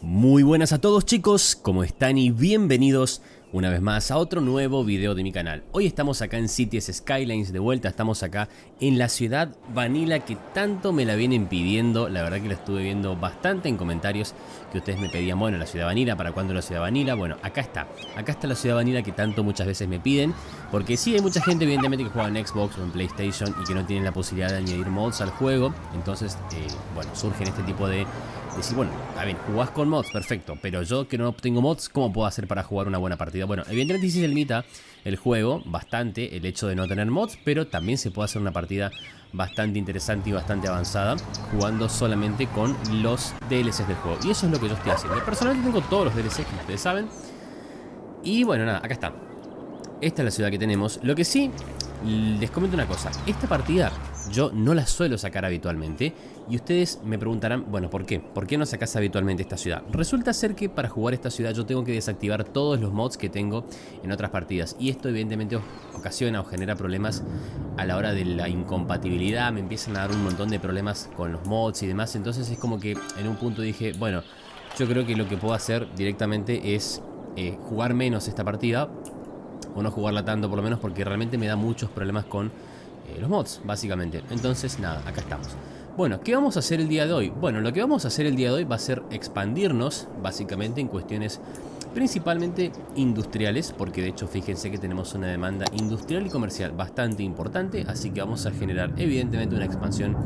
Muy buenas a todos chicos, ¿cómo están? Y bienvenidos una vez más a otro nuevo video de mi canal. Hoy estamos acá en Cities Skylines de vuelta, estamos acá en la ciudad Vanilla que tanto me la vienen pidiendo, la verdad que la estuve viendo bastante en comentarios que ustedes me pedían, bueno, la ciudad Vanilla, ¿para cuándo la ciudad Vanilla? Bueno, acá está, acá está la ciudad Vanilla que tanto muchas veces me piden, porque sí hay mucha gente evidentemente que juega en Xbox o en PlayStation y que no tienen la posibilidad de añadir mods al juego, entonces, eh, bueno, surgen este tipo de decir, bueno, a ver, jugás con mods, perfecto, pero yo que no tengo mods, ¿cómo puedo hacer para jugar una buena partida? Bueno, evidentemente sí se limita el juego bastante el hecho de no tener mods, pero también se puede hacer una partida bastante interesante y bastante avanzada jugando solamente con los DLCs del juego. Y eso es lo que yo estoy haciendo. Personalmente tengo todos los DLCs que ustedes saben. Y bueno, nada, acá está. Esta es la ciudad que tenemos. Lo que sí, les comento una cosa. Esta partida yo no la suelo sacar habitualmente y ustedes me preguntarán, bueno, ¿por qué? ¿Por qué no sacas habitualmente esta ciudad? Resulta ser que para jugar esta ciudad yo tengo que desactivar todos los mods que tengo en otras partidas y esto evidentemente ocasiona o genera problemas a la hora de la incompatibilidad, me empiezan a dar un montón de problemas con los mods y demás, entonces es como que en un punto dije, bueno, yo creo que lo que puedo hacer directamente es eh, jugar menos esta partida o no jugarla tanto por lo menos porque realmente me da muchos problemas con eh, los mods, básicamente. Entonces, nada, acá estamos. Bueno, ¿qué vamos a hacer el día de hoy? Bueno, lo que vamos a hacer el día de hoy va a ser expandirnos, básicamente, en cuestiones principalmente industriales, porque de hecho fíjense que tenemos una demanda industrial y comercial bastante importante, así que vamos a generar evidentemente una expansión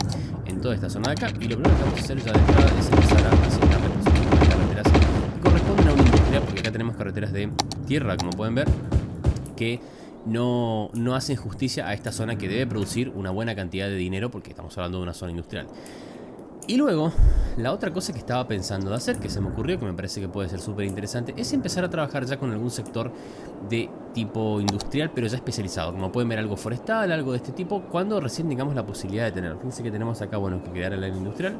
en toda esta zona de acá. Y lo primero que vamos a hacer ya de entrada es empezar a asignar las carreteras que corresponden a una industria, porque acá tenemos carreteras de tierra, como pueden ver, que no, no hacen justicia a esta zona que debe producir una buena cantidad de dinero porque estamos hablando de una zona industrial. Y luego, la otra cosa que estaba pensando de hacer, que se me ocurrió, que me parece que puede ser súper interesante, es empezar a trabajar ya con algún sector de tipo industrial, pero ya especializado. Como pueden ver, algo forestal, algo de este tipo, cuando recién tengamos la posibilidad de tener. Fíjense que tenemos acá, bueno, que crear el área industrial,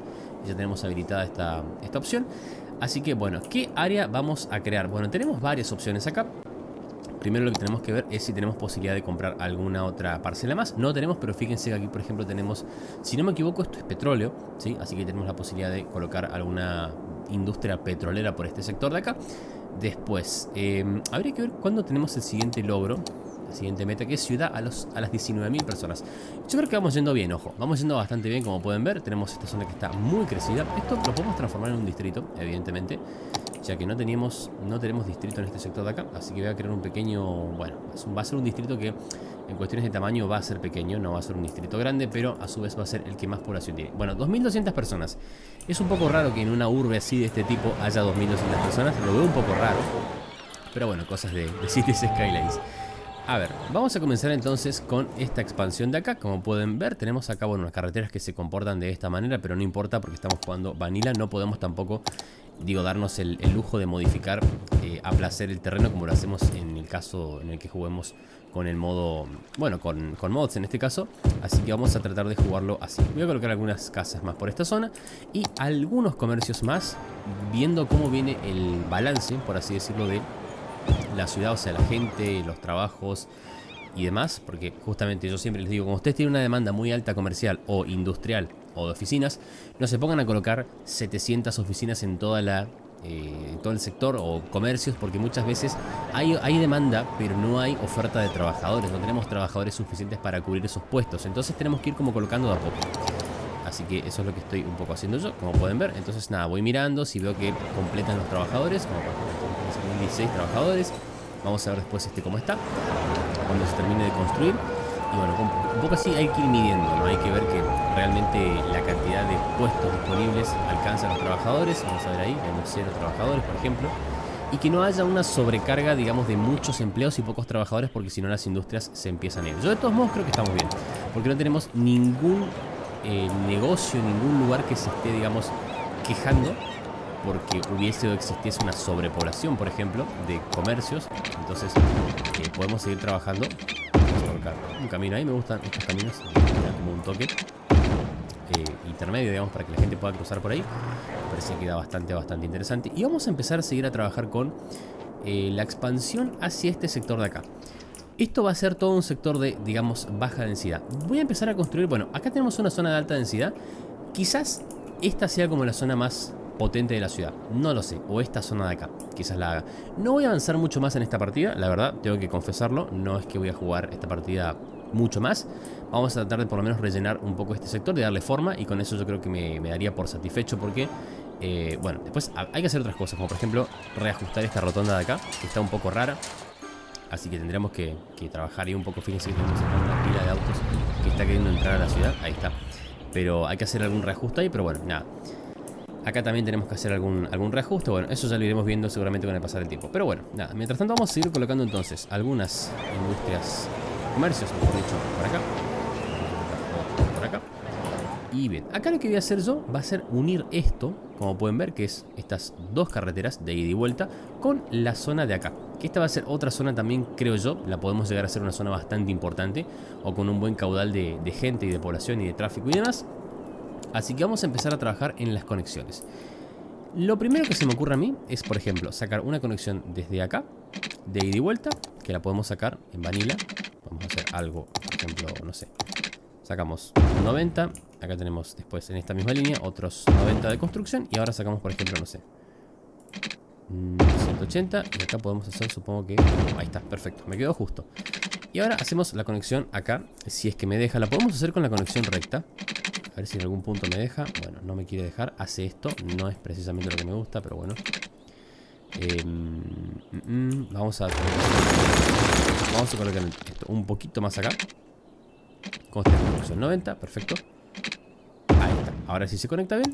ya tenemos habilitada esta, esta opción. Así que, bueno, ¿qué área vamos a crear? Bueno, tenemos varias opciones acá. Primero lo que tenemos que ver es si tenemos posibilidad de comprar alguna otra parcela más. No tenemos, pero fíjense que aquí, por ejemplo, tenemos, si no me equivoco, esto es petróleo, ¿sí? Así que tenemos la posibilidad de colocar alguna industria petrolera por este sector de acá. Después, eh, habría que ver cuándo tenemos el siguiente logro siguiente meta, que es ciudad a, los, a las 19.000 personas. Yo creo que vamos yendo bien, ojo. Vamos yendo bastante bien, como pueden ver. Tenemos esta zona que está muy crecida. Esto lo podemos transformar en un distrito, evidentemente. Ya que no teníamos, no tenemos distrito en este sector de acá. Así que voy a crear un pequeño... Bueno, va a ser un distrito que en cuestiones de tamaño va a ser pequeño. No va a ser un distrito grande, pero a su vez va a ser el que más población tiene. Bueno, 2.200 personas. Es un poco raro que en una urbe así de este tipo haya 2.200 personas. Lo veo un poco raro. Pero bueno, cosas de, de Cities Skylines. A ver, vamos a comenzar entonces con esta expansión de acá Como pueden ver, tenemos acá, bueno, unas carreteras que se comportan de esta manera Pero no importa porque estamos jugando Vanilla No podemos tampoco, digo, darnos el, lujo de modificar eh, a placer el terreno Como lo hacemos en el caso en el que juguemos con el modo, bueno, con, con, mods en este caso. Así que vamos a tratar de jugarlo así. Voy a colocar algunas casas más por esta zona Y algunos comercios más Viendo cómo viene el balance, por así decirlo, de la ciudad, o sea, la gente, los trabajos y demás, porque justamente yo siempre les digo, como ustedes tienen una demanda muy alta comercial o industrial o de oficinas, no se pongan a colocar 700 oficinas en toda la eh, todo el sector o comercios porque muchas veces hay, hay demanda pero no hay oferta de trabajadores no tenemos trabajadores suficientes para cubrir esos puestos entonces tenemos que ir como colocando de a poco así que eso es lo que estoy un poco haciendo yo como pueden ver entonces nada voy mirando si veo que completan los trabajadores como ejemplo 16 trabajadores. Vamos a ver después este cómo está, cuando se termine de construir. Y bueno, un poco así hay que ir midiendo, ¿no? Hay que ver que realmente la cantidad de puestos disponibles alcanza a los trabajadores. Vamos a ver ahí, tenemos cero trabajadores, por ejemplo. Y que no haya una sobrecarga, digamos, de muchos empleos y pocos trabajadores, porque si no las industrias se empiezan a ir. Yo de todos modos creo que estamos bien, porque no tenemos ningún eh, negocio, ningún lugar que se esté, digamos, quejando porque hubiese o existiese una sobrepoblación, por ejemplo, de comercios. Entonces, eh, podemos seguir trabajando. Un camino ahí. Me gustan estos caminos, como un toque eh, intermedio, digamos, para que la gente pueda cruzar por ahí. Parece que queda bastante, bastante interesante. Y vamos a empezar a seguir a trabajar con eh, la expansión hacia este sector de acá. Esto va a ser todo un sector de, digamos, baja densidad. Voy a empezar a construir, bueno, acá tenemos una zona de alta densidad. Quizás esta sea como la zona más potente de la ciudad. No lo sé. O esta zona de acá. Quizás la haga. No voy a avanzar mucho más en esta partida. La verdad, tengo que confesarlo. No es que voy a jugar esta partida mucho más. Vamos a tratar de por lo menos rellenar un poco este sector, de darle forma. Y con eso yo creo que me, daría por satisfecho porque... Eh, bueno, después hay que hacer otras cosas, como por ejemplo reajustar esta rotonda de acá, que está un poco rara. Así que tendremos que, trabajar ahí un poco. Fíjense que tenemos una pila de autos que está queriendo entrar a la ciudad. Ahí está. Pero hay que hacer algún reajuste ahí, pero bueno, nada. Acá también tenemos que hacer algún, algún reajuste. Bueno, eso ya lo iremos viendo seguramente con el pasar del tiempo. Pero bueno, nada. Mientras tanto vamos a seguir colocando entonces algunas industrias, comercios, mejor dicho, por acá. Por acá. Y bien, acá lo que voy a hacer yo va a ser unir esto, como pueden ver, que es estas dos carreteras de ida y vuelta, con la zona de acá. Que esta va a ser otra zona también, creo yo, la podemos llegar a ser una zona bastante importante, o con un buen caudal de, de gente y de población y de tráfico y demás. Así que vamos a empezar a trabajar en las conexiones. Lo primero que se me ocurre a mí es, por ejemplo, sacar una conexión desde acá, de ida y vuelta, que la podemos sacar en Vanilla. Vamos a hacer algo, por ejemplo, no sé. Sacamos 90, acá tenemos después en esta misma línea otros 90 de construcción y ahora sacamos, por ejemplo, no sé, 180 mm, y acá podemos hacer, supongo que... Ahí está, perfecto, me quedó justo. Y ahora hacemos la conexión acá, si es que me deja. La podemos hacer con la conexión recta. A ver si en algún punto me deja. Bueno, no me quiere dejar. Hace esto. No es precisamente lo que me gusta, pero bueno. Em, mm, mm, vamos a vamos a colocar esto un poquito más acá. Con esta conexión 90, perfecto. Ahí está. Ahora sí se conecta bien.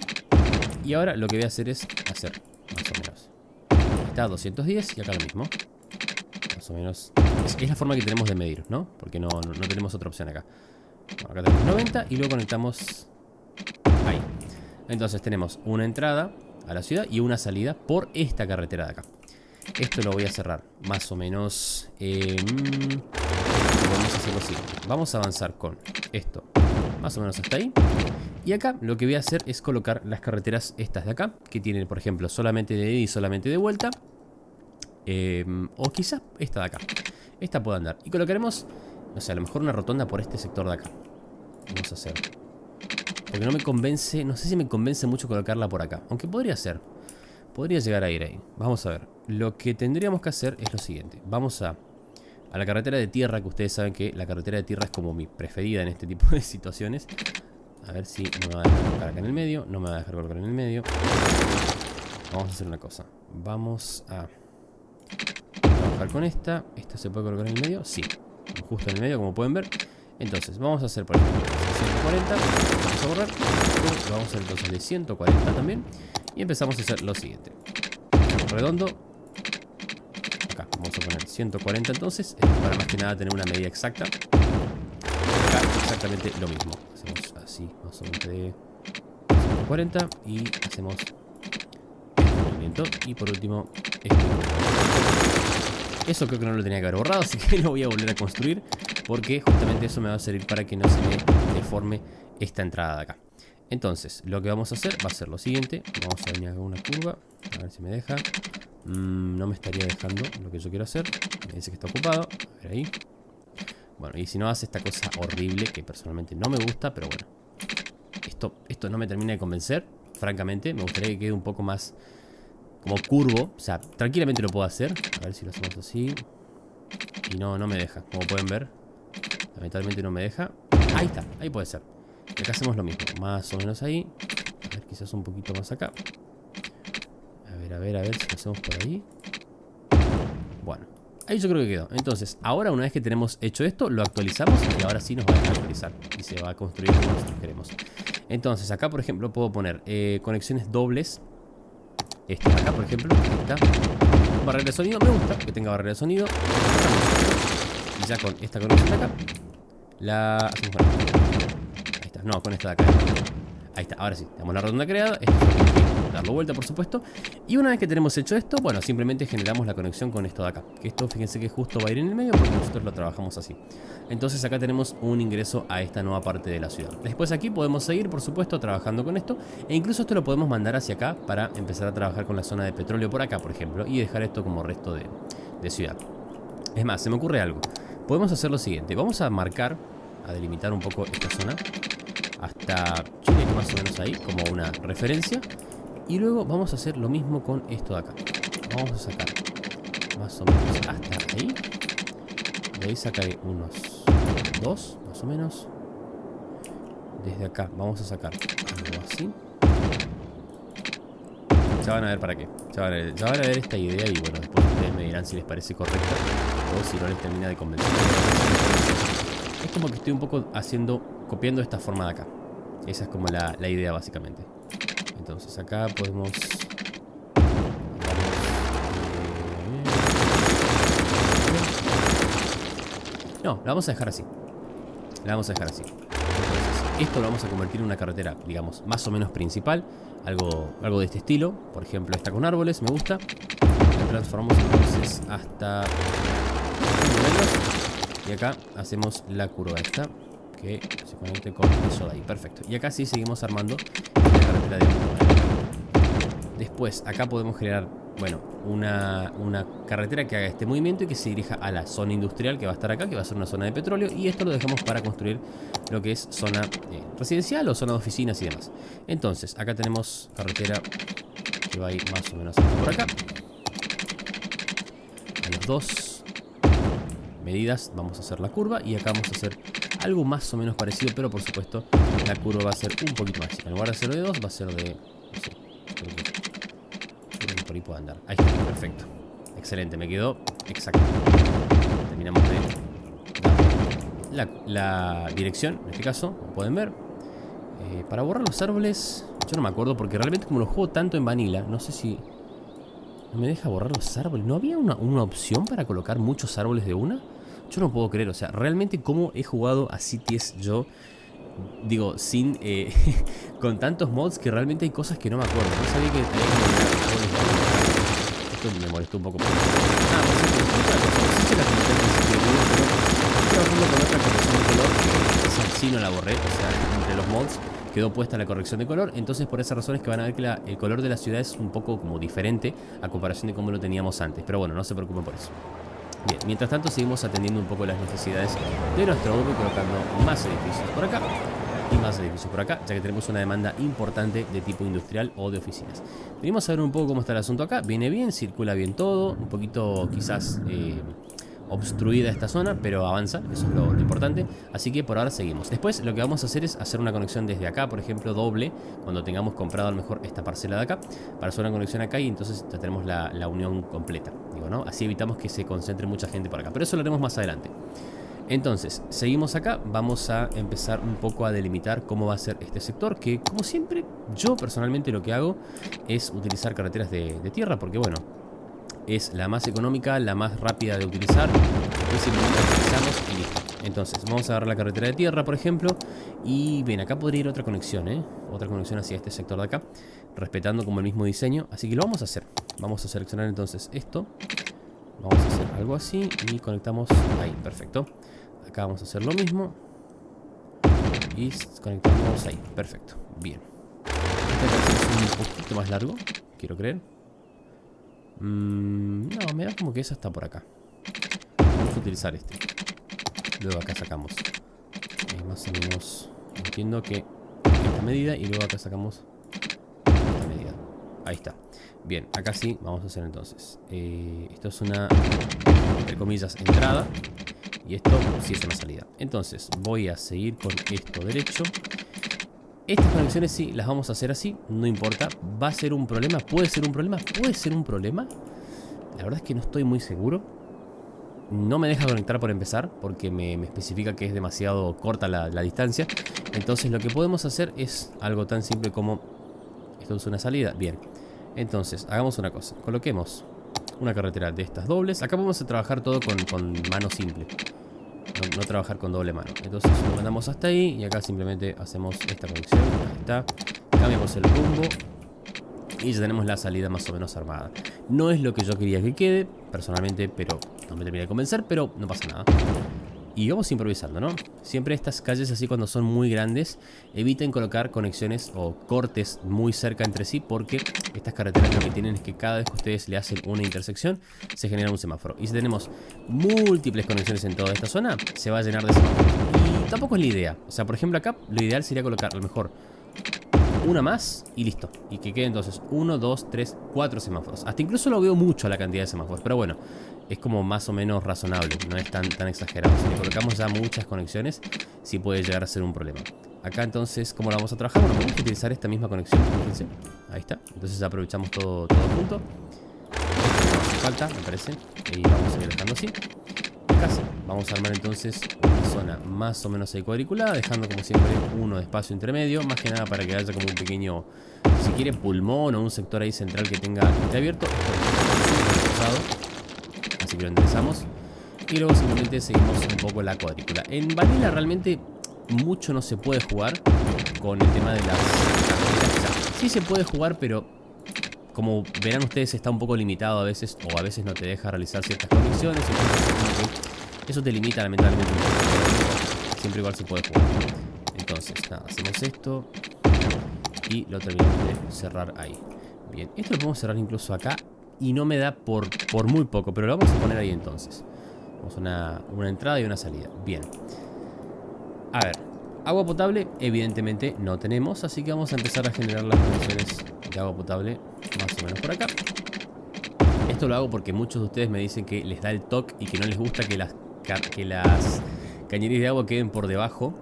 Y ahora lo que voy a hacer es hacer más o menos. está 210 y acá lo mismo. Más o menos. Es, la forma que tenemos de medir, ¿no? Porque no, no tenemos otra opción acá acá tenemos 90 y luego conectamos ahí. Entonces tenemos una entrada a la ciudad y una salida por esta carretera de acá. Esto lo voy a cerrar más o menos... Eh, vamos a hacer lo siguiente. Vamos a avanzar con esto más o menos hasta ahí. Y acá lo que voy a hacer es colocar las carreteras estas de acá, que tienen por ejemplo solamente de ida y solamente de vuelta. Eh, o quizás esta de acá. Esta puede andar. Y colocaremos no sé, a lo mejor una rotonda por este sector de acá. Vamos a hacer. Porque no me convence, no sé si me convence mucho colocarla por acá. Aunque podría ser. Podría llegar a ir ahí. Vamos a ver. Lo que tendríamos que hacer es lo siguiente. Vamos a, a la carretera de tierra, que ustedes saben que la carretera de tierra es como mi preferida en este tipo de situaciones. A ver si me va a dejar colocar acá en el medio. No me va a dejar colocar en el medio. Vamos a hacer una cosa. Vamos a trabajar con esta. ¿Esta se puede colocar en el medio? Sí justo en el medio, como pueden ver. Entonces, vamos a hacer, por ejemplo, 140, vamos a borrar, vamos a hacer entonces de 140 también, y empezamos a hacer lo siguiente. Redondo, acá, vamos a poner 140 entonces, para más que nada tener una medida exacta. Exactamente lo mismo, hacemos así, más o menos de 140, y hacemos este movimiento, y por último, este movimiento. Eso creo que no lo tenía que haber borrado, así que lo voy a volver a construir porque justamente eso me va a servir para que no se me deforme esta entrada de acá. Entonces, lo que vamos a hacer va a ser lo siguiente. Vamos a venir a una curva, a ver si me deja. Mm, no me estaría dejando lo que yo quiero hacer. Me dice que está ocupado. A ver ahí. Bueno, y si no hace esta cosa horrible que personalmente no me gusta, pero bueno. Esto, esto no me termina de convencer, francamente. Me gustaría que quede un poco más como curvo. O sea, tranquilamente lo puedo hacer. A ver si lo hacemos así. Y no, no me deja, como pueden ver. Lamentablemente no me deja. Ahí está, ahí puede ser. Y acá hacemos lo mismo, más o menos ahí. A ver, quizás un poquito más acá. A ver, a ver, a ver si lo hacemos por ahí. Bueno, ahí yo creo que quedó. Entonces, ahora una vez que tenemos hecho esto, lo actualizamos y ahora sí nos va a actualizar. Y se va a construir como nosotros queremos. Entonces, acá por ejemplo puedo poner eh, conexiones dobles este acá, por ejemplo, está. Barrera de sonido, me gusta que tenga barrera de sonido. Y ya con esta conexión acá, la hacemos Ahí está, no, con esta de acá. Ahí está, ahora sí, tenemos la redonda creada. Esto darlo vuelta, por supuesto. Y una vez que tenemos hecho esto, bueno, simplemente generamos la conexión con esto de acá. Que esto, fíjense que justo va a ir en el medio porque nosotros lo trabajamos así. Entonces acá tenemos un ingreso a esta nueva parte de la ciudad. Después aquí podemos seguir, por supuesto, trabajando con esto. E incluso esto lo podemos mandar hacia acá para empezar a trabajar con la zona de petróleo por acá, por ejemplo. Y dejar esto como resto de, de ciudad. Es más, se me ocurre algo. Podemos hacer lo siguiente. Vamos a marcar, a delimitar un poco esta zona hasta Chile, más o menos ahí, como una referencia. Y luego vamos a hacer lo mismo con esto de acá. Vamos a sacar más o menos hasta ahí. De ahí sacaré unos dos, más o menos. Desde acá vamos a sacar algo así. Ya van a ver para qué. Ya van a ver, esta idea y bueno, después ustedes me dirán si les parece correcta o si no les termina de convencer. Es como que estoy un poco haciendo, copiando esta forma de acá. Esa es como la, la idea básicamente. Entonces acá podemos... No, la vamos a dejar así. La vamos a dejar así. esto lo vamos a convertir en una carretera, digamos, más o menos principal. Algo, algo de este estilo. Por ejemplo, esta con árboles, me gusta. La transformamos entonces hasta... Y acá hacemos la curva esta. Que se conecte con eso de ahí. Perfecto. Y acá sí seguimos armando la carretera de Después, acá podemos generar, bueno, una, carretera que haga este movimiento y que se dirija a la zona industrial que va a estar acá, que va a ser una zona de petróleo. Y esto lo dejamos para construir lo que es zona eh, residencial o zona de oficinas y demás. Entonces, acá tenemos carretera que va a ir más o menos por acá. A las dos medidas vamos a hacer la curva y acá vamos a hacer algo más o menos parecido, pero por supuesto la curva va a ser un poquito más. En lugar de ser de 2 va a ser de... por ahí puedo andar. Ahí está, perfecto. Excelente, me quedó exacto. Terminamos de la, la dirección, en este caso, como pueden ver. Eh, para borrar los árboles, yo no me acuerdo porque realmente como lo juego tanto en Vanilla, no sé si... No me deja borrar los árboles. ¿No había una, una opción para colocar muchos árboles de una? Yo no puedo creer, o sea, realmente cómo he jugado a CTS yo, digo, sin, eh, con tantos mods que realmente hay cosas que no me acuerdo. No sabía que Esto me molestó un poco. Ah, la color, esa sí no la borré, o sea, entre los mods quedó puesta la corrección de color, entonces por esa razón es que van a ver que el color de la ciudad es un poco como diferente a comparación de cómo lo teníamos antes, pero bueno, no se preocupen por eso. Bien, mientras tanto seguimos atendiendo un poco las necesidades de nuestro grupo colocando más edificios por acá y más edificios por acá, ya que tenemos una demanda importante de tipo industrial o de oficinas. Venimos a ver un poco cómo está el asunto acá. Viene bien, circula bien todo, un poquito quizás... Eh, obstruida esta zona, pero avanza, eso es lo, importante. Así que por ahora seguimos. Después lo que vamos a hacer es hacer una conexión desde acá, por ejemplo, doble, cuando tengamos comprado a lo mejor esta parcela de acá, para hacer una conexión acá y entonces ya tenemos la, la unión completa. Digo, ¿no? Así evitamos que se concentre mucha gente por acá. Pero eso lo haremos más adelante. Entonces, seguimos acá, vamos a empezar un poco a delimitar cómo va a ser este sector, que como siempre, yo personalmente lo que hago es utilizar carreteras de, de tierra, porque bueno, es la más económica, la más rápida de utilizar. listo. Entonces, vamos a agarrar la carretera de tierra, por ejemplo. Y bien, acá podría ir otra conexión, ¿eh? Otra conexión hacia este sector de acá. Respetando como el mismo diseño. Así que lo vamos a hacer. Vamos a seleccionar entonces esto. Vamos a hacer algo así y conectamos ahí, perfecto. Acá vamos a hacer lo mismo. Y conectamos ahí, perfecto. Bien. Este es un poquito más largo, quiero creer. Mm, no, me da como que esa está por acá. Vamos a utilizar este. Luego acá sacamos. Eh, más o menos. Entiendo que esta medida y luego acá sacamos esta medida. Ahí está. Bien, acá sí, vamos a hacer entonces. Eh, esto es una, entre comillas, entrada. Y esto sí es una salida. Entonces, voy a seguir con esto derecho. Estas conexiones sí, las vamos a hacer así, no importa. ¿Va a ser un problema? ¿Puede ser un problema? ¿Puede ser un problema? La verdad es que no estoy muy seguro. No me deja conectar por empezar, porque me, especifica que es demasiado corta la, distancia. Entonces lo que podemos hacer es algo tan simple como... Esto es una salida. Bien. Entonces, hagamos una cosa. Coloquemos una carretera de estas dobles. Acá vamos a trabajar todo con, con mano simple no, trabajar con doble mano. Entonces lo mandamos hasta ahí y acá simplemente hacemos esta conexión. Ahí está. Cambiamos el rumbo y ya tenemos la salida más o menos armada. No es lo que yo quería que quede, personalmente, pero no me termina de convencer, pero no pasa nada. Y vamos improvisando, ¿no? Siempre estas calles así cuando son muy grandes, eviten colocar conexiones o cortes muy cerca entre sí porque estas carreteras lo que tienen es que cada vez que ustedes le hacen una intersección, se genera un semáforo. Y si tenemos múltiples conexiones en toda esta zona, se va a llenar de semáforos. Y tampoco es la idea. O sea, por ejemplo acá, lo ideal sería colocar a lo mejor una más y listo. Y que quede entonces 1, 2, 3, 4 semáforos. Hasta incluso lo veo mucho la cantidad de semáforos. Pero bueno, es como más o menos razonable. No es tan, tan exagerado. Si le colocamos ya muchas conexiones, sí puede llegar a ser un problema. Acá entonces, ¿cómo lo vamos a trabajar? Bueno, a utilizar esta misma conexión. Fíjense. Ahí está. Entonces aprovechamos todo, todo junto. falta, me parece. Y vamos a ir dejando así. Vamos a armar entonces una zona más o menos ahí cuadriculada, dejando como siempre uno de espacio intermedio, más que nada para que haya como un pequeño, si quiere pulmón o un sector ahí central que tenga que esté abierto. Así que lo enderezamos. Y luego simplemente seguimos un poco la cuadrícula. En Vanilla realmente mucho no se puede jugar con el tema de las sí se puede jugar, pero como verán ustedes está un poco limitado a veces o a veces no te deja realizar ciertas conexiones. Eso te limita lamentablemente Siempre igual se puede jugar. Entonces, nada, hacemos esto y lo terminamos de cerrar ahí. Bien, esto lo podemos cerrar incluso acá y no me da por, por muy poco, pero lo vamos a poner ahí entonces. Vamos a una, una entrada y una salida. Bien. A ver, agua potable evidentemente no tenemos, así que vamos a empezar a generar las conexiones agua potable más o menos por acá. Esto lo hago porque muchos de ustedes me dicen que les da el toque y que no les gusta que las, cañerías de agua queden por debajo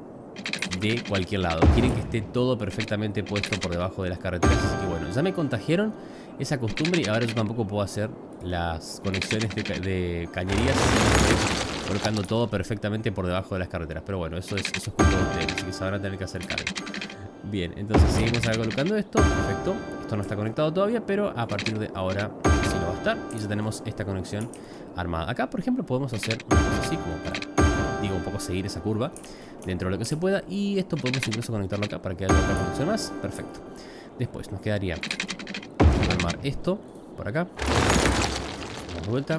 de cualquier lado. Quieren que esté todo perfectamente puesto por debajo de las carreteras. Que bueno, ya me contagiaron esa costumbre y ahora yo tampoco puedo hacer las conexiones de, cañerías colocando todo perfectamente por debajo de las carreteras. Pero bueno, eso es, eso es culpa de ustedes, así que a tener que hacer cargo. Bien, entonces seguimos colocando esto, perfecto. Esto no está conectado todavía, pero a partir de ahora sí lo va a estar. Y ya tenemos esta conexión armada. Acá, por ejemplo, podemos hacer una cosa así, como para, digo, un poco seguir esa curva dentro de lo que se pueda. Y esto podemos incluso conectarlo acá para que haya otra conexión más. Perfecto. Después nos quedaría armar esto por acá. Damos vuelta.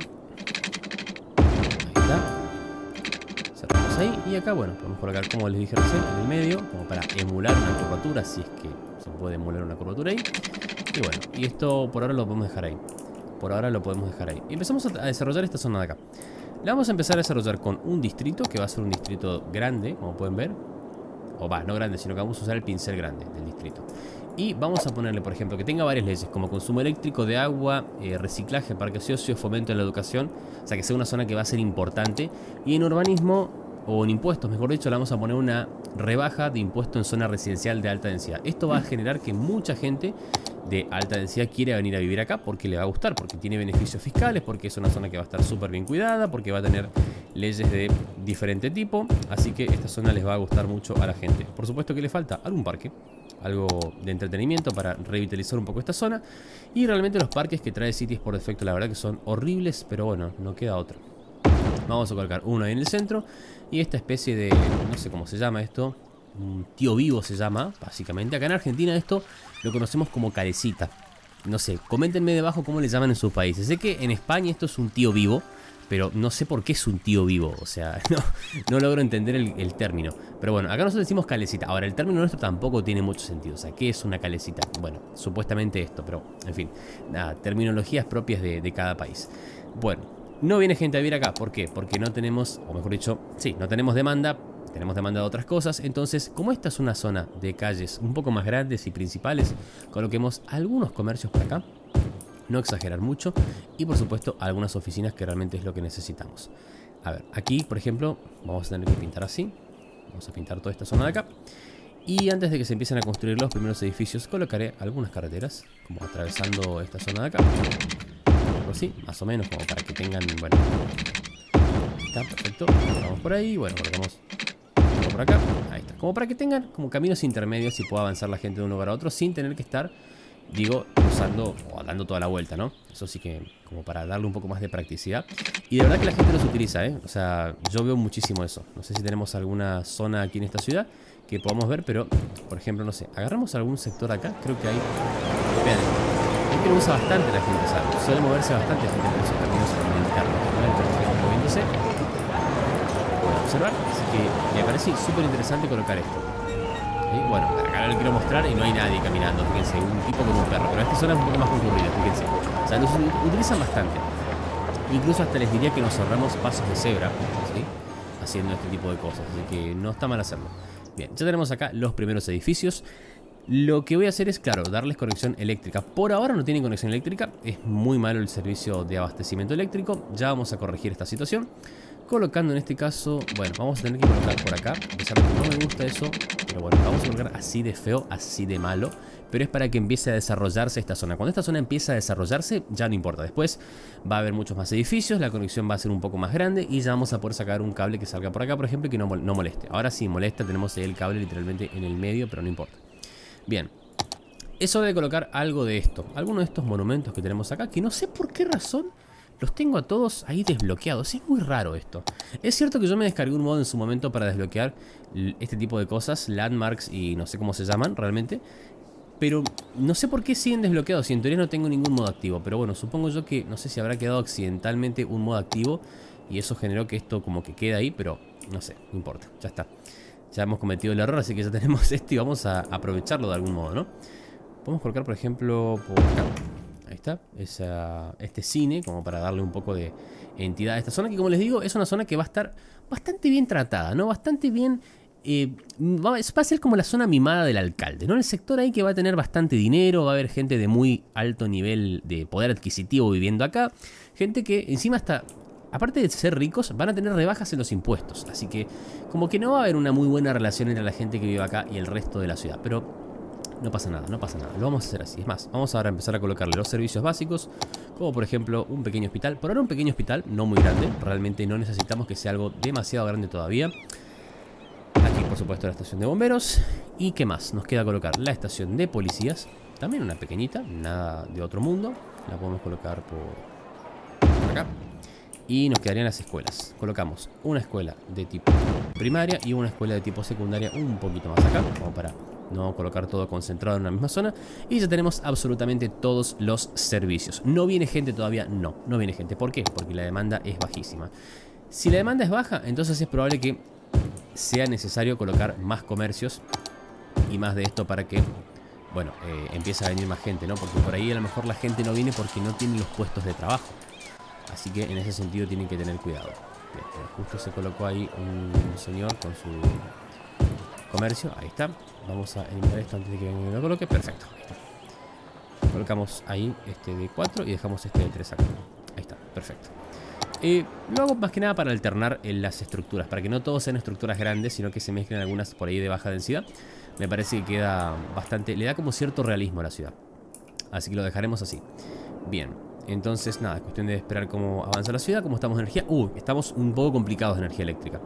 Y acá, bueno, podemos colocar, como les dije recién, en el medio, como para emular una curvatura, si es que se puede emular una curvatura ahí. Y bueno, y esto por ahora lo podemos dejar ahí. Por ahora lo podemos dejar ahí. Empezamos a desarrollar esta zona de acá. La vamos a empezar a desarrollar con un distrito, que va a ser un distrito grande, como pueden ver. O va, no grande, sino que vamos a usar el pincel grande del distrito. Y vamos a ponerle, por ejemplo, que tenga varias leyes, como consumo eléctrico, de agua, eh, reciclaje, parque socio, fomento de la educación. O sea, que sea una zona que va a ser importante. Y en urbanismo o en impuestos, mejor dicho, le vamos a poner una rebaja de impuesto en zona residencial de alta densidad. Esto va a generar que mucha gente de alta densidad quiera venir a vivir acá porque le va a gustar, porque tiene beneficios fiscales, porque es una zona que va a estar súper bien cuidada, porque va a tener leyes de diferente tipo, así que esta zona les va a gustar mucho a la gente. Por supuesto que le falta algún parque, algo de entretenimiento para revitalizar un poco esta zona, y realmente los parques que trae Cities por defecto la verdad que son horribles, pero bueno, no queda otro. Vamos a colocar uno ahí en el centro y esta especie de, no sé cómo se llama esto, un tío vivo se llama, básicamente. Acá en Argentina esto lo conocemos como carecita. No sé, coméntenme debajo cómo le llaman en sus países. Sé que en España esto es un tío vivo, pero no sé por qué es un tío vivo. O sea, no, no logro entender el, término. Pero bueno, acá nosotros decimos calecita. Ahora, el término nuestro tampoco tiene mucho sentido. O sea, ¿qué es una calecita? Bueno, supuestamente esto, pero en fin, nada, terminologías propias de, de cada país. Bueno, no viene gente a vivir acá. ¿Por qué? Porque no tenemos, o mejor dicho, sí, no tenemos demanda. Tenemos demanda de otras cosas. Entonces, como esta es una zona de calles un poco más grandes y principales, coloquemos algunos comercios por acá. No exagerar mucho. Y por supuesto, algunas oficinas que realmente es lo que necesitamos. A ver, aquí, por ejemplo, vamos a tener que pintar así. Vamos a pintar toda esta zona de acá. Y antes de que se empiecen a construir los primeros edificios, colocaré algunas carreteras, como atravesando esta zona de acá así, más o menos, como para que tengan, bueno, está perfecto, vamos por ahí, bueno, colocamos por acá, ahí está, como para que tengan como caminos intermedios y pueda avanzar la gente de un lugar a otro sin tener que estar, digo, usando o dando toda la vuelta, ¿no? Eso sí que como para darle un poco más de practicidad. Y de verdad que la gente los utiliza, ¿eh? O sea, yo veo muchísimo eso. No sé si tenemos alguna zona aquí en esta ciudad que podamos ver, pero, por ejemplo, no sé, agarramos algún sector acá, creo que hay... Vean, que lo usa bastante la gente, ¿sabes? Suele moverse bastante gente por esos caminos internos. ¿no? moviéndose. Pueden observar. Así que me parece súper interesante colocar esto. Bueno, acá lo quiero mostrar y no hay nadie caminando, fíjense, un tipo con un perro. Pero esta zona es un poco más concurrida, fíjense. O sea, los utilizan bastante. Incluso hasta les diría que nos ahorramos pasos de cebra, ¿sí? Haciendo este tipo de cosas. Así que no está mal hacerlo. Bien, ya tenemos acá los primeros edificios. Lo que voy a hacer es, claro, darles conexión eléctrica. Por ahora no tienen conexión eléctrica, es muy malo el servicio de abastecimiento eléctrico. Ya vamos a corregir esta situación. Colocando en este caso, bueno, vamos a tener que colocar por acá. A pesar de que no me gusta eso, pero bueno, vamos a colocar así de feo, así de malo. Pero es para que empiece a desarrollarse esta zona. Cuando esta zona empieza a desarrollarse, ya no importa. Después va a haber muchos más edificios, la conexión va a ser un poco más grande y ya vamos a poder sacar un cable que salga por acá, por ejemplo, y que no, no moleste. Ahora sí molesta, tenemos el cable literalmente en el medio, pero no importa. Bien, es hora de colocar algo de esto. Alguno de estos monumentos que tenemos acá, que no sé por qué razón los tengo a todos ahí desbloqueados. Es muy raro esto. Es cierto que yo me descargué un modo en su momento para desbloquear este tipo de cosas, landmarks y no sé cómo se llaman realmente. Pero no sé por qué siguen desbloqueados y en teoría no tengo ningún modo activo. Pero bueno, supongo yo que no sé si habrá quedado accidentalmente un modo activo y eso generó que esto como que queda ahí, pero no sé, no importa, ya está. Ya hemos cometido el error, así que ya tenemos esto y vamos a aprovecharlo de algún modo, ¿no? Podemos colocar, por ejemplo, por acá. Ahí está, este cine, como para darle un poco de entidad a esta zona, que como les digo, es una zona que va a estar bastante bien tratada, ¿no? Bastante bien... Eh, va, a ser como la zona mimada del alcalde, ¿no? El sector ahí que va a tener bastante dinero, va a haber gente de muy alto nivel de poder adquisitivo viviendo acá, gente que encima está aparte de ser ricos, van a tener rebajas en los impuestos. Así que como que no va a haber una muy buena relación entre la gente que vive acá y el resto de la ciudad. Pero no pasa nada, no pasa nada. Lo vamos a hacer así. Es más, vamos ahora a empezar a colocarle los servicios básicos, como por ejemplo un pequeño hospital. Por ahora un pequeño hospital, no muy grande. Realmente no necesitamos que sea algo demasiado grande todavía. Aquí, por supuesto, la estación de bomberos. ¿Y qué más? Nos queda colocar la estación de policías. También una pequeñita, nada de otro mundo. La podemos colocar por acá. Y nos quedarían las escuelas. Colocamos una escuela de tipo primaria y una escuela de tipo secundaria un poquito más acá, como para no colocar todo concentrado en una misma zona. Y ya tenemos absolutamente todos los servicios. ¿No viene gente todavía? No, no viene gente. ¿Por qué? Porque la demanda es bajísima. Si la demanda es baja, entonces es probable que sea necesario colocar más comercios y más de esto para que, bueno, eh, a venir más gente, ¿no? Porque por ahí a lo mejor la gente no viene porque no tiene los puestos de trabajo. Así que en ese sentido tienen que tener cuidado. justo se colocó ahí un señor con su comercio. Ahí está. Vamos a eliminar esto antes de que lo coloque. Perfecto. Colocamos ahí este de 4 y dejamos este de 3 acá. Ahí está. Perfecto. Eh, lo hago más que nada para alternar las estructuras, para que no todos sean estructuras grandes, sino que se mezclen algunas por ahí de baja densidad. Me parece que queda bastante, le da como cierto realismo a la ciudad. Así que lo dejaremos así. Bien, entonces, nada, es cuestión de esperar cómo avanza la ciudad, cómo estamos de energía. Uh, estamos un poco complicados de energía eléctrica.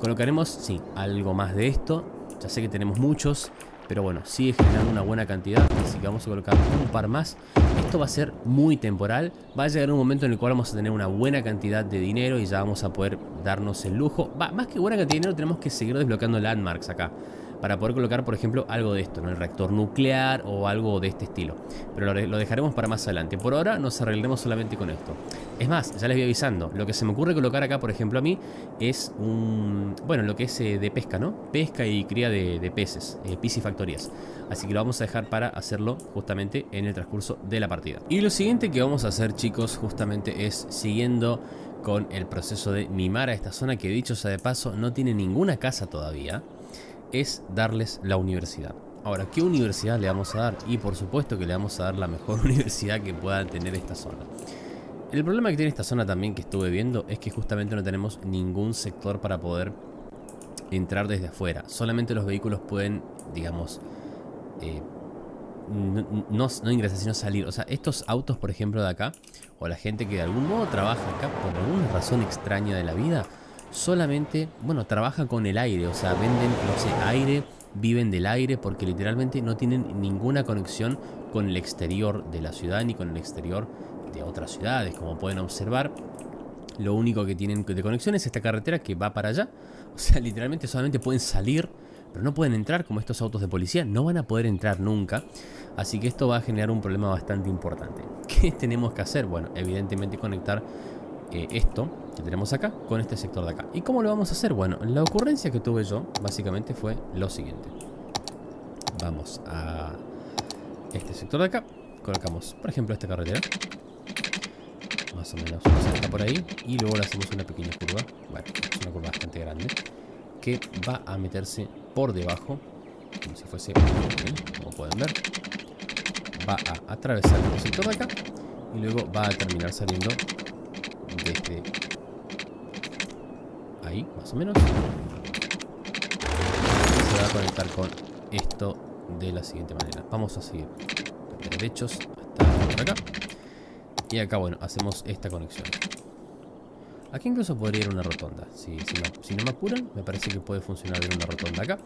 Colocaremos, sí, algo más de esto. Ya sé que tenemos muchos, pero bueno, sigue generando una buena cantidad. Así que vamos a colocar un par más. Esto va a ser muy temporal. Va a llegar un momento en el cual vamos a tener una buena cantidad de dinero y ya vamos a poder darnos el lujo. Más que buena cantidad de dinero, tenemos que seguir desbloqueando landmarks acá para poder colocar, por ejemplo, algo de esto, ¿no? el reactor nuclear o algo de este estilo. Pero lo, dejaremos para más adelante. Por ahora nos arreglaremos solamente con esto. Es más, ya les voy avisando, lo que se me ocurre colocar acá, por ejemplo, a mí, es un... Bueno, lo que es eh, de pesca, ¿no? Pesca y cría de, peces, eh, piscifactorías. Así que lo vamos a dejar para hacerlo justamente en el transcurso de la partida. Y lo siguiente que vamos a hacer, chicos, justamente es siguiendo con el proceso de mimar a esta zona que dicho sea de paso no tiene ninguna casa todavía es darles la universidad. Ahora, ¿qué universidad le vamos a dar? Y por supuesto que le vamos a dar la mejor universidad que pueda tener esta zona. El problema que tiene esta zona también que estuve viendo es que justamente no tenemos ningún sector para poder entrar desde afuera. Solamente los vehículos pueden, digamos, eh, no, no, ingresar, sino salir. O sea, estos autos, por ejemplo, de acá, o la gente que de algún modo trabaja acá por alguna razón extraña de la vida, solamente, bueno, trabajan con el aire, o sea, venden, no sé, aire, viven del aire porque literalmente no tienen ninguna conexión con el exterior de la ciudad ni con el exterior de otras ciudades, como pueden observar. Lo único que tienen de conexión es esta carretera que va para allá. O sea, literalmente solamente pueden salir, pero no pueden entrar como estos autos de policía. No van a poder entrar nunca. Así que esto va a generar un problema bastante importante. ¿Qué tenemos que hacer? Bueno, evidentemente conectar eh, esto que tenemos acá con este sector de acá. ¿Y cómo lo vamos a hacer? Bueno, la ocurrencia que tuve yo básicamente fue lo siguiente. Vamos a este sector de acá. Colocamos, por ejemplo, esta carretera. Más o menos está por ahí. Y luego le hacemos una pequeña curva. Bueno, es una curva bastante grande. Que va a meterse por debajo como si fuese como pueden ver. Va a atravesar el sector de acá y luego va a terminar saliendo ahí, más o menos. Se va a conectar con esto de la siguiente manera. Vamos a seguir derechos hasta acá. Y acá, bueno, hacemos esta conexión. Aquí incluso podría ir una rotonda. Si, si, no me apuran, me parece que puede funcionar bien una rotonda acá.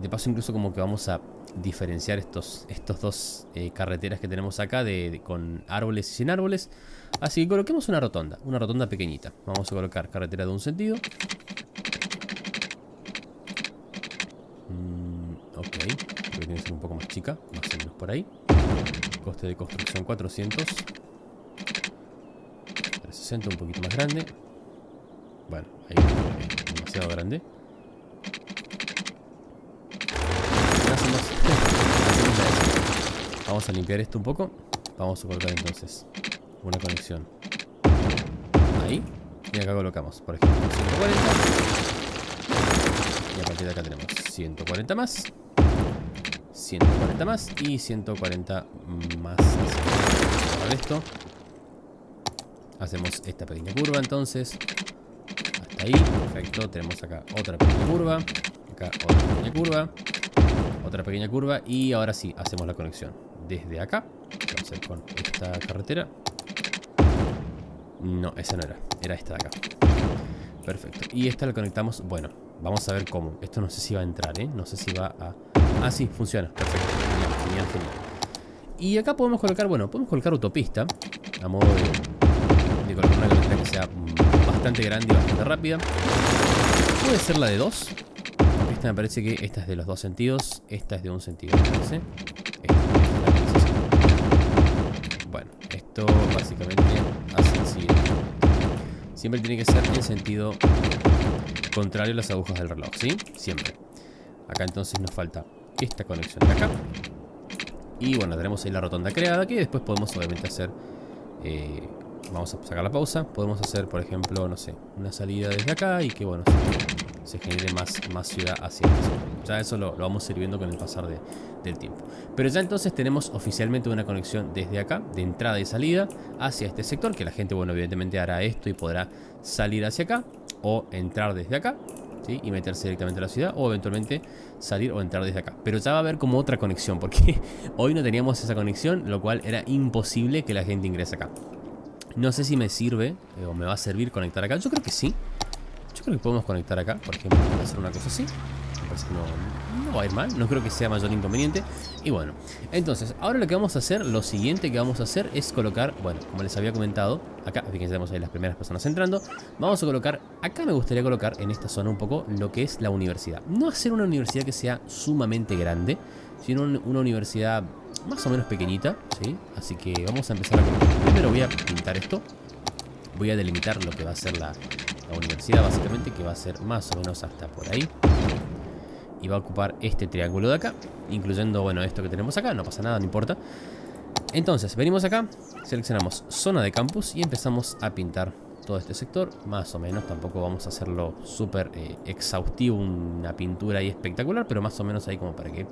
De paso, incluso como que vamos a diferenciar estos, estos dos eh, carreteras que tenemos acá de, con árboles y sin árboles. Así que coloquemos una rotonda, una rotonda pequeñita. Vamos a colocar carretera de un sentido. Mm, ok, tiene que ser un poco más chica, más o menos por ahí. Coste de construcción 400. 360, un poquito más grande. Bueno, ahí demasiado grande. Vamos a limpiar esto un poco. Vamos a colocar entonces una conexión ahí. Y acá colocamos, por ejemplo, 140. Y a partir de acá tenemos 140 más. 140 más y 140 más. Esto. Hacemos esta pequeña curva entonces. Hasta ahí. Perfecto. Tenemos acá otra pequeña curva. Acá otra pequeña curva. Otra pequeña curva. Y ahora sí, hacemos la conexión desde acá. Vamos a ir con esta carretera. No, esa no era. Era esta de acá. Perfecto. Y esta la conectamos. Bueno, vamos a ver cómo. Esto no sé si va a entrar, ¿eh? No sé si va a... Ah, sí, funciona. Perfecto. Genial, genial, genial. Y acá podemos colocar, bueno, podemos colocar autopista. A modo de, de colocar una carretera que sea bastante grande y bastante rápida. Puede ser la de dos. Esta me parece que esta es de los dos sentidos. Esta es de un sentido, ¿sí? básicamente hace el siguiente. Siempre tiene que ser en sentido contrario a las agujas del reloj, ¿sí? Siempre. Acá entonces nos falta esta conexión de acá. Y bueno, tenemos ahí la rotonda creada que después podemos obviamente hacer... Eh, vamos a sacar la pausa. Podemos hacer, por ejemplo, no sé, una salida desde acá y que bueno, se genere más, más ciudad hacia el Ya eso lo, vamos sirviendo con el pasar del tiempo. Pero ya entonces tenemos oficialmente una conexión desde acá, de entrada y salida, hacia este sector, que la gente, bueno, evidentemente hará esto y podrá salir hacia acá, o entrar desde acá, y meterse directamente a la ciudad, o eventualmente salir o entrar desde acá. Pero ya va a haber como otra conexión, porque hoy no teníamos esa conexión, lo cual era imposible que la gente ingrese acá. No sé si me sirve eh, o me va a servir conectar acá. Yo creo que sí. Yo creo que podemos conectar acá, por ejemplo, hacer una cosa así. Me parece que no, va a ir mal, no creo que sea mayor inconveniente. Y bueno, entonces, ahora lo que vamos a hacer, lo siguiente que vamos a hacer es colocar, bueno, como les había comentado, acá, fíjense, tenemos ahí las primeras personas entrando. Vamos a colocar, acá me gustaría colocar en esta zona un poco lo que es la universidad. No hacer una universidad que sea sumamente grande, sino una universidad más o menos pequeñita, ¿sí? Así que vamos a empezar a. Primero voy a pintar esto. Voy a delimitar lo que va a ser la, la universidad básicamente, que va a ser más o menos hasta por ahí. Y va a ocupar este triángulo de acá, incluyendo, bueno, esto que tenemos acá, no pasa nada, no importa. Entonces, venimos acá, seleccionamos zona de campus y empezamos a pintar todo este sector, más o menos, tampoco vamos a hacerlo súper eh, exhaustivo, una pintura ahí espectacular, pero más o menos ahí como para que,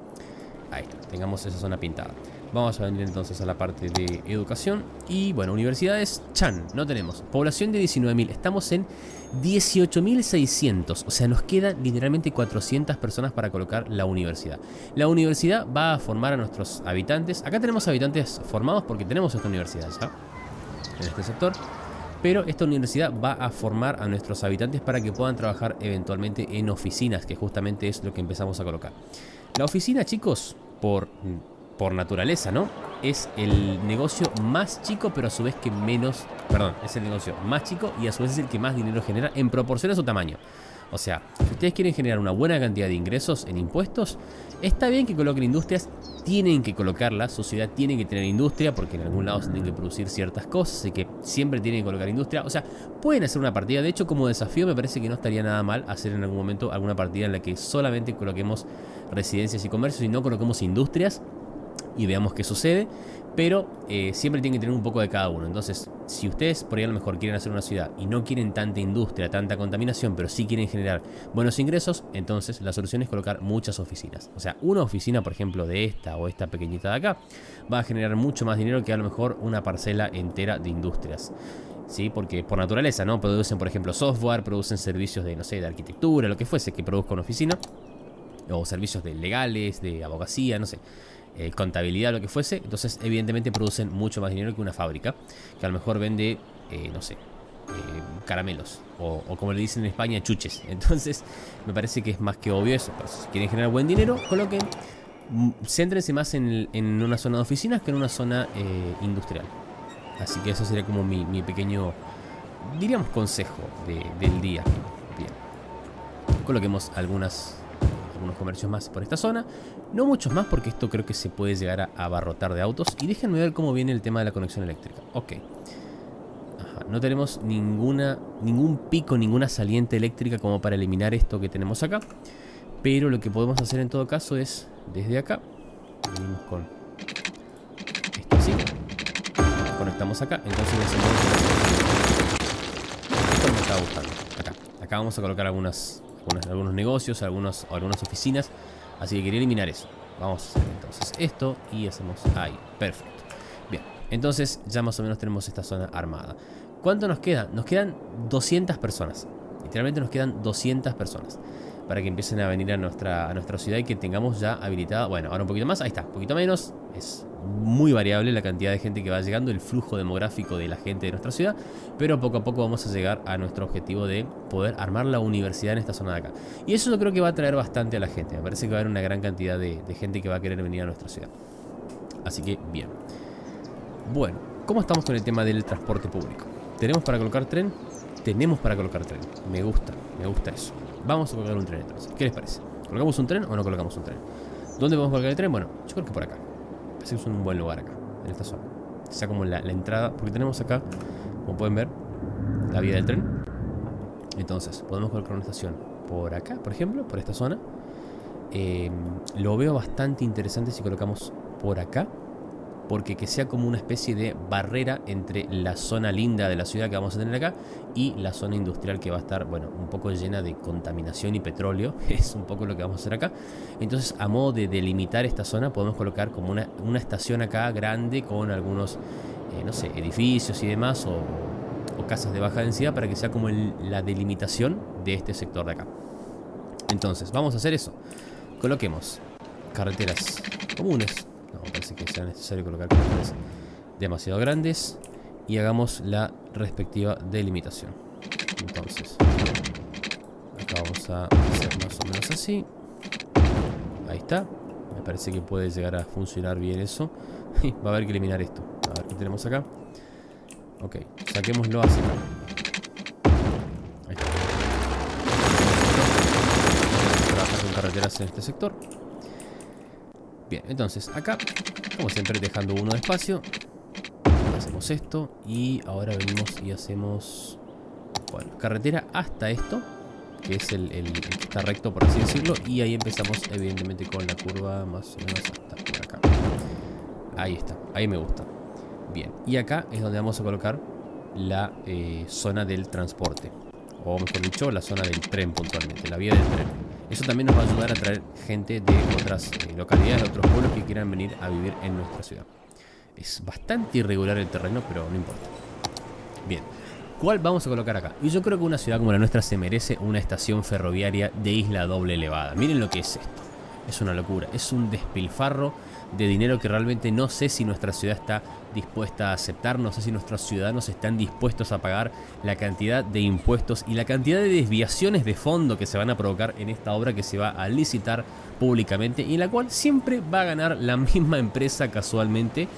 ahí tengamos esa zona pintada. Vamos a venir entonces a la parte de educación. Y bueno, universidades, Chan, no tenemos. Población de 19.000, estamos en 18.600. O sea, nos quedan literalmente 400 personas para colocar la universidad. La universidad va a formar a nuestros habitantes. Acá tenemos habitantes formados porque tenemos esta universidad ya. En este sector. Pero esta universidad va a formar a nuestros habitantes para que puedan trabajar eventualmente en oficinas, que justamente es lo que empezamos a colocar. La oficina, chicos, por por naturaleza, ¿no? Es el negocio más chico, pero a su vez que menos... Perdón, es el negocio más chico y a su vez es el que más dinero genera en proporción a su tamaño. O sea, si ustedes quieren generar una buena cantidad de ingresos en impuestos, está bien que coloquen industrias, tienen que colocarla, sociedad tiene que tener industria, porque en algún lado se tienen que producir ciertas cosas, así que siempre tienen que colocar industria. O sea, pueden hacer una partida, de hecho como desafío me parece que no estaría nada mal hacer en algún momento alguna partida en la que solamente coloquemos residencias y comercios y no coloquemos industrias y veamos qué sucede. Pero eh, siempre tienen que tener un poco de cada uno. Entonces, si ustedes por ahí a lo mejor quieren hacer una ciudad y no quieren tanta industria, tanta contaminación, pero sí quieren generar buenos ingresos, entonces la solución es colocar muchas oficinas. O sea, una oficina, por ejemplo, de esta o esta pequeñita de acá, va a generar mucho más dinero que a lo mejor una parcela entera de industrias. ¿Sí? Porque por naturaleza, ¿no? Producen, por ejemplo, software, producen servicios de, no sé, de arquitectura, lo que fuese que produzca una oficina. O servicios de legales, de abogacía, no sé. Eh, contabilidad, lo que fuese, entonces evidentemente producen mucho más dinero que una fábrica, que a lo mejor vende, eh, no sé, eh, caramelos, o, como le dicen en España, chuches. Entonces me parece que es más que obvio eso. si quieren generar buen dinero, coloquen, mm, céntrense más en, una zona de oficinas que en una zona industrial. Así que eso sería como mi, pequeño, diríamos, consejo del día. Bien. Coloquemos algunas algunos comercios más por esta zona. No muchos más porque esto creo que se puede llegar a abarrotar de autos. Y déjenme ver cómo viene el tema de la conexión eléctrica. Ok. No tenemos ninguna, ningún pico, ninguna saliente eléctrica como para eliminar esto que tenemos acá. Pero lo que podemos hacer en todo caso es, desde acá, venimos con esto así. Conectamos acá. Entonces Esto me está gustando. Acá. Acá vamos a colocar algunas algunos, negocios, algunos, algunas oficinas. Así que quería eliminar eso. Vamos a hacer entonces esto y hacemos ahí. Perfecto. Bien, entonces ya más o menos tenemos esta zona armada. ¿Cuánto nos queda? Nos quedan 200 personas. Literalmente nos quedan 200 personas para que empiecen a venir a nuestra, a nuestra ciudad y que tengamos ya habilitada. Bueno, ahora un poquito más, ahí está, un poquito menos. Es muy variable la cantidad de gente que va llegando, el flujo demográfico de la gente de nuestra ciudad, pero poco a poco vamos a llegar a nuestro objetivo de poder armar la universidad en esta zona de acá. Y eso yo creo que va a traer bastante a la gente. Me parece que va a haber una gran cantidad de, de gente que va a querer venir a nuestra ciudad. Así que bien. Bueno, ¿cómo estamos con el tema del transporte público? ¿Tenemos para colocar tren? Tenemos para colocar tren. Me gusta, me gusta eso. Vamos a colocar un tren entonces. ¿Qué les parece? ¿Colocamos un tren o no colocamos un tren? ¿Dónde vamos a colocar el tren? Bueno, yo creo que por acá. Es un buen lugar acá, en esta zona. Sea como la, entrada, porque tenemos acá, como pueden ver, la vía del tren. Entonces, podemos colocar una estación por acá, por ejemplo, por esta zona. Eh, lo veo bastante interesante si colocamos por acá porque que sea como una especie de barrera entre la zona linda de la ciudad que vamos a tener acá y la zona industrial que va a estar, bueno, un poco llena de contaminación y petróleo, es un poco lo que vamos a hacer acá. Entonces, a modo de delimitar esta zona, podemos colocar como una, estación acá grande con algunos, eh, no sé, edificios y demás, o, casas de baja densidad, para que sea como la delimitación de este sector de acá. Entonces, vamos a hacer eso. Coloquemos carreteras comunes parece que sea necesario colocar carreteras demasiado grandes y hagamos la respectiva delimitación. Entonces, acá vamos a hacer más o menos así. Ahí está. Me parece que puede llegar a funcionar bien eso. Va a haber que eliminar esto. A ver qué tenemos acá. Ok, saquémoslo hacia acá. Ahí está. Trabajar con carreteras en este sector. Bien, entonces acá, como siempre dejando uno de espacio Hacemos esto y ahora venimos y hacemos Bueno, carretera hasta esto Que es el, que está recto por así decirlo Y ahí empezamos evidentemente con la curva más o menos hasta acá. Ahí está, ahí me gusta. Bien, y acá es donde vamos a colocar la eh, zona del transporte O mejor dicho, la zona del tren puntualmente, la vía del tren eso también nos va a ayudar a traer gente de otras eh, localidades, de otros pueblos que quieran venir a vivir en nuestra ciudad. Es bastante irregular el terreno, pero no importa. Bien, ¿cuál vamos a colocar acá? Y yo creo que una ciudad como la nuestra se merece una estación ferroviaria de isla doble elevada. Miren lo que es esto. Es una locura, es un despilfarro de dinero que realmente no sé si nuestra ciudad está dispuesta a aceptar, no sé si nuestros ciudadanos están dispuestos a pagar la cantidad de impuestos y la cantidad de desviaciones de fondo que se van a provocar en esta obra que se va a licitar públicamente y en la cual siempre va a ganar la misma empresa casualmente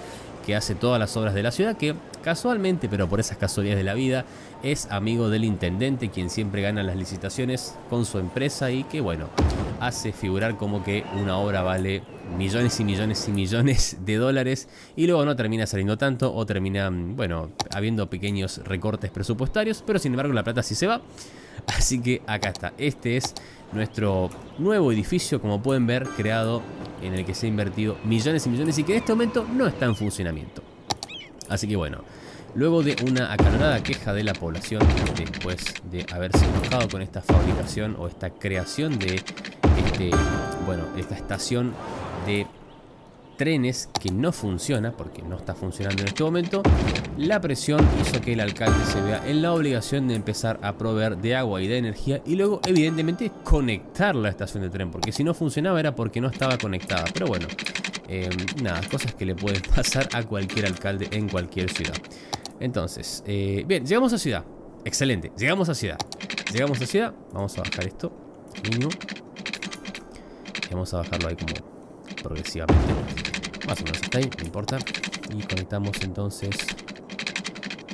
que hace todas las obras de la ciudad, que casualmente, pero por esas casualidades de la vida, es amigo del intendente, quien siempre gana las licitaciones con su empresa y que, bueno, hace figurar como que una obra vale millones y millones y millones de dólares y luego no termina saliendo tanto o termina, bueno, habiendo pequeños recortes presupuestarios, pero sin embargo la plata sí se va. Así que acá está, este es nuestro nuevo edificio, como pueden ver, creado en el que se ha invertido millones y millones y que en este momento no está en funcionamiento. Así que bueno, luego de una acalorada queja de la población, después de haberse enojado con esta fabricación o esta creación de este, bueno, esta estación de trenes que no funciona, porque no está funcionando en este momento, la presión hizo que el alcalde se vea en la obligación de empezar a proveer de agua y de energía y luego evidentemente conectar la estación de tren, porque si no funcionaba era porque no estaba conectada. Pero bueno, em, nada, cosas que le pueden pasar a cualquier alcalde en cualquier ciudad. Entonces, eh, bien, llegamos a ciudad. Excelente, llegamos a ciudad. Llegamos a ciudad, vamos a bajar esto, mínimo. vamos a bajarlo ahí como progresivamente. Más o menos hasta ahí, no importa. Y conectamos entonces...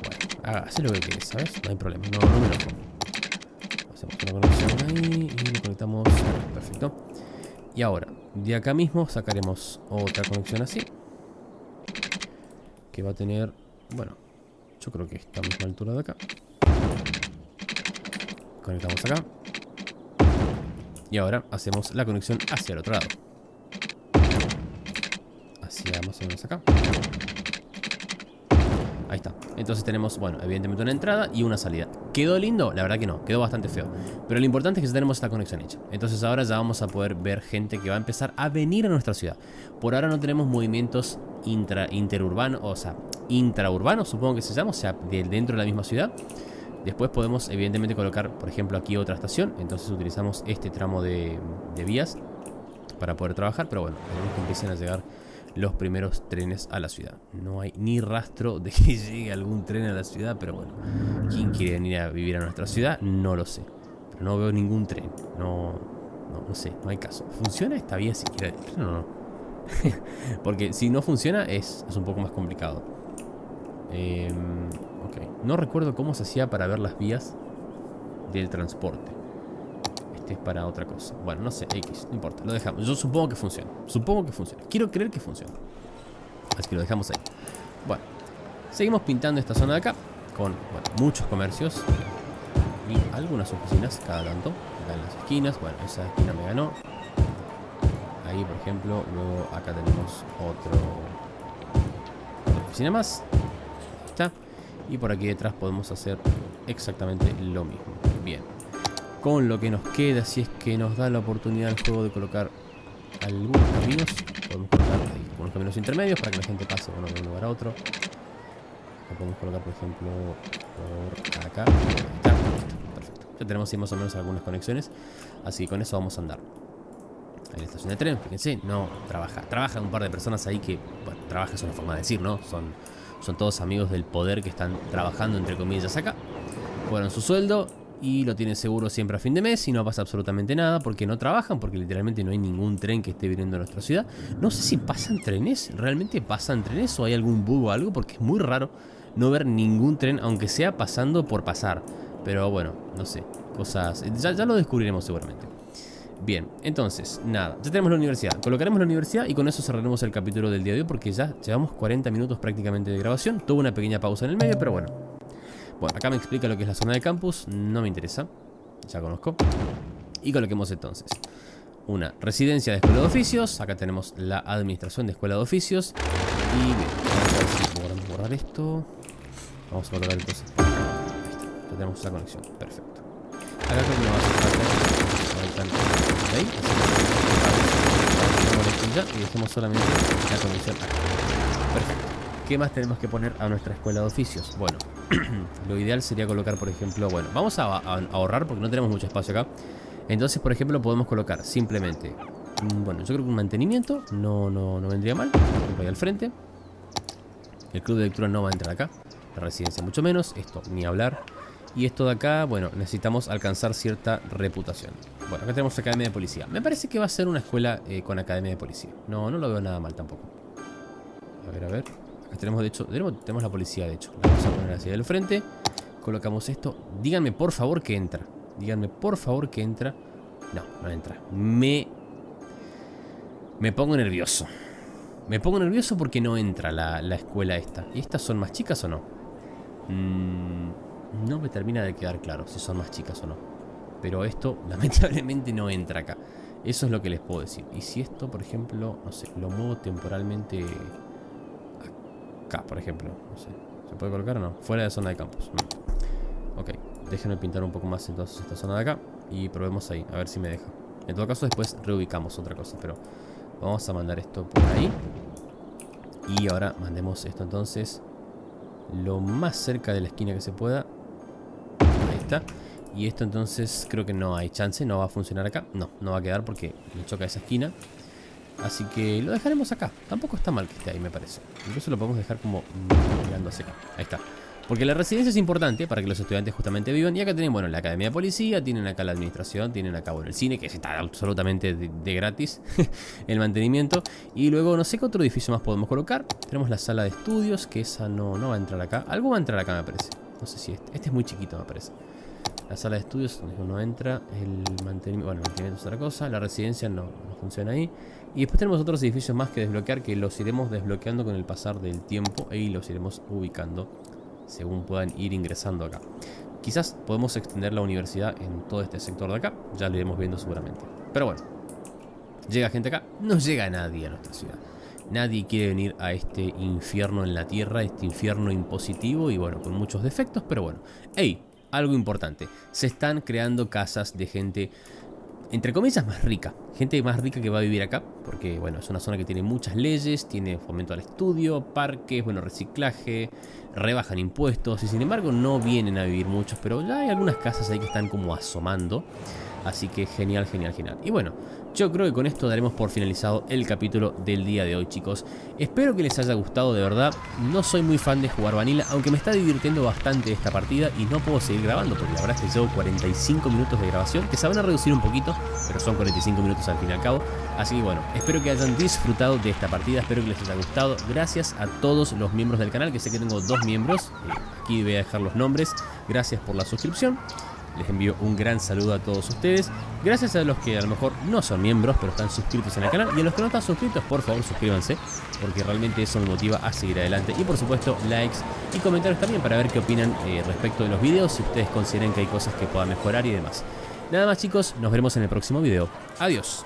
Bueno, hace lo que quieres, ¿sabes? No hay problema, no, no me enojo. Hacemos una conexión ahí y lo conectamos. Perfecto. Y ahora, de acá mismo sacaremos otra conexión así. Que va a tener... Bueno, yo creo que esta misma altura de acá. Conectamos acá. Y ahora hacemos la conexión hacia el otro lado más o menos acá. Ahí está. Entonces tenemos, bueno, evidentemente una entrada y una salida. ¿Quedó lindo? La verdad que no, quedó bastante feo. Pero lo importante es que tenemos esta conexión hecha. Entonces ahora ya vamos a poder ver gente que va a empezar a venir a nuestra ciudad. Por ahora no tenemos movimientos intra, interurbanos, o sea, intraurbanos, supongo que se llama, o sea, de dentro de la misma ciudad. Después podemos evidentemente colocar, por ejemplo, aquí otra estación. Entonces utilizamos este tramo de, de vías para poder trabajar. Pero bueno, tenemos que empiecen a llegar los primeros trenes a la ciudad. No hay ni rastro de que llegue algún tren a la ciudad, pero bueno, ¿quién quiere venir a vivir a nuestra ciudad? No lo sé. Pero no veo ningún tren. No, no, sé, no hay caso. ¿Funciona esta vía siquiera? No, no. Porque si no funciona es, es un poco más complicado. Em, ok, no recuerdo cómo se hacía para ver las vías del transporte es para otra cosa. Bueno, no sé, X, no importa, lo dejamos. Yo supongo que funciona. Supongo que funciona. Quiero creer que funciona. Así que lo dejamos ahí. Bueno, seguimos pintando esta zona de acá con muchos comercios y algunas oficinas cada tanto. Acá en las esquinas. Bueno, esa esquina me ganó. Ahí, por ejemplo, luego acá tenemos otro otra oficina más. Ahí está. Y por aquí detrás podemos hacer exactamente lo mismo. Con lo que nos queda, si es que nos da la oportunidad el juego de colocar algunos caminos. Podemos colocar algunos caminos intermedios para que la gente pase de un lugar a otro. Lo podemos colocar, por ejemplo, por acá. Perfecto. Ya tenemos ahí más o menos algunas conexiones. Así que con eso vamos a andar. Ahí la estación de tren, fíjense, no trabaja. Trabaja un par de personas ahí que, bueno, trabaja es una forma de decir, ¿no? Son, son todos amigos del poder que están trabajando, entre comillas, acá. Fueron su sueldo y lo tienen seguro siempre a fin de mes y no pasa absolutamente nada porque no trabajan, porque literalmente no hay ningún tren que esté viniendo a nuestra ciudad. No sé si pasan trenes, realmente pasan trenes o hay algún bug o algo porque es muy raro no ver ningún tren, aunque sea pasando por pasar. Pero bueno, no sé, cosas... Ya, ya lo descubriremos seguramente. Bien, entonces, nada, ya tenemos la universidad. Colocaremos la universidad y con eso cerraremos el capítulo del día de hoy porque ya llevamos 40 minutos prácticamente de grabación. Tuvo una pequeña pausa en el medio, pero bueno, bueno, acá me explica lo que es la zona de campus. No me interesa. Ya conozco. Y coloquemos entonces una residencia de escuela de oficios. Acá tenemos la administración de escuela de oficios. Y bien, vamos a ver si borrar esto. Vamos a colocar entonces. Ya tenemos la conexión. Perfecto. Acá creo que no va a hacer falta. Ahí. Así y dejemos solamente la conexión acá. Perfecto. ¿Qué más tenemos que poner a nuestra escuela de oficios? Bueno, lo ideal sería colocar, por ejemplo, bueno, vamos a, ahorrar porque no tenemos mucho espacio acá. Entonces, por ejemplo, podemos colocar simplemente, mm, bueno, yo creo que un mantenimiento no, no, no vendría mal. Por ejemplo, ahí al frente. El club de lectura no va a entrar acá. La residencia mucho menos. Esto ni hablar. Y esto de acá, bueno, necesitamos alcanzar cierta reputación. Bueno, acá tenemos Academia de Policía. Me parece que va a ser una escuela eh, con Academia de Policía. No, no lo veo nada mal tampoco. A ver, a ver tenemos de hecho, tenemos, la policía de hecho. La vamos a poner hacia el frente. Colocamos esto. Díganme por favor que entra. Díganme por favor que entra. No, no entra. Me... Me pongo nervioso. Me pongo nervioso porque no entra la, escuela esta. ¿Y estas son más chicas o no? Mm, no me termina de quedar claro si son más chicas o no. Pero esto lamentablemente no entra acá. Eso es lo que les puedo decir. Y si esto, por ejemplo, no sé, lo muevo temporalmente por ejemplo. No sé. ¿Se puede colocar o no? Fuera de zona de campos. Mm. Ok, déjenme pintar un poco más entonces esta zona de acá. Y probemos ahí, a ver si me deja. En todo caso después reubicamos otra cosa, pero vamos a mandar esto por ahí. Y ahora mandemos esto entonces lo más cerca de la esquina que se pueda. Ahí está. Y esto entonces creo que no hay chance, no va a funcionar acá. No, no va a quedar porque le choca esa esquina. Así que lo dejaremos acá. Tampoco está mal que esté ahí, me parece. Incluso lo podemos dejar como mirando hacia acá. Ahí está. Porque la residencia es importante para que los estudiantes justamente vivan. Y acá tienen, bueno, la academia de policía, tienen acá la administración, tienen acá, bueno, el cine, que está absolutamente de, gratis, el mantenimiento. Y luego, no sé qué otro edificio más podemos colocar. Tenemos la sala de estudios, que esa no, no va a entrar acá. Algo va a entrar acá, me parece. No sé si este. Este es muy chiquito, me parece. La sala de estudios, donde uno entra. El mantenimiento, bueno, el mantenimiento es otra cosa. La residencia no, no funciona ahí. Y después tenemos otros edificios más que desbloquear, que los iremos desbloqueando con el pasar del tiempo. Y los iremos ubicando según puedan ir ingresando acá. Quizás podemos extender la universidad en todo este sector de acá, ya lo iremos viendo seguramente. Pero bueno, llega gente acá, no llega nadie a nuestra ciudad. Nadie quiere venir a este infierno en la tierra, este infierno impositivo y bueno, con muchos defectos, pero bueno. ¡Ey! Algo importante, se están creando casas de gente entre comillas, más rica. Gente más rica que va a vivir acá, porque bueno, es una zona que tiene muchas leyes, tiene fomento al estudio, parques, bueno, reciclaje, rebajan impuestos y sin embargo no vienen a vivir muchos, pero ya hay algunas casas ahí que están como asomando. Así que genial, genial, genial. Y bueno, yo creo que con esto daremos por finalizado el capítulo del día de hoy, chicos. Espero que les haya gustado, de verdad. No soy muy fan de jugar Vanilla, aunque me está divirtiendo bastante esta partida y no puedo seguir grabando, porque la verdad es que llevo 45 minutos de grabación, que se van a reducir un poquito, pero son 45 minutos al fin y al cabo. Así que bueno, espero que hayan disfrutado de esta partida, espero que les haya gustado. Gracias a todos los miembros del canal, que sé que tengo dos miembros. Eh, aquí voy a dejar los nombres. Gracias por la suscripción. Les envío un gran saludo a todos ustedes. Gracias a los que a lo mejor no son miembros, pero están suscritos en el canal. Y a los que no están suscritos, por favor suscríbanse, porque realmente eso me motiva a seguir adelante. Y por supuesto, likes y comentarios también para ver qué opinan eh, respecto de los videos, si ustedes consideran que hay cosas que puedan mejorar y demás. Nada más chicos, nos veremos en el próximo video. Adiós.